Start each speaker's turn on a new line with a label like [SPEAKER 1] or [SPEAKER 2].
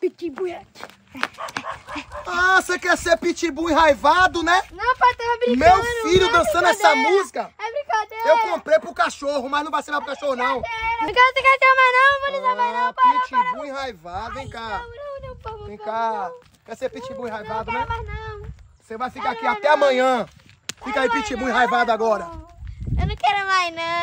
[SPEAKER 1] Pitbull.
[SPEAKER 2] Ah, você quer ser pitbull enraivado, né?
[SPEAKER 1] Não, pai, tava brincando.
[SPEAKER 2] Meu filho
[SPEAKER 1] é
[SPEAKER 2] dançando essa música.
[SPEAKER 1] É brincadeira.
[SPEAKER 2] Eu comprei pro cachorro, mas não vai ser mais pro cachorro, não.
[SPEAKER 1] Não quero ser cachorro mais não, vou lisar mais não,
[SPEAKER 2] Ah, pitbull enraivado, vem cá.
[SPEAKER 1] Não, não, não, por.
[SPEAKER 2] Vem cá. Quer ser pitbull enraivado, né?
[SPEAKER 1] Não
[SPEAKER 2] enraivado,
[SPEAKER 1] quero
[SPEAKER 2] né?
[SPEAKER 1] mais não.
[SPEAKER 2] Você vai ficar aqui até amanhã. Fica aí, pitbull enraivado agora.
[SPEAKER 1] Eu não quero mais não.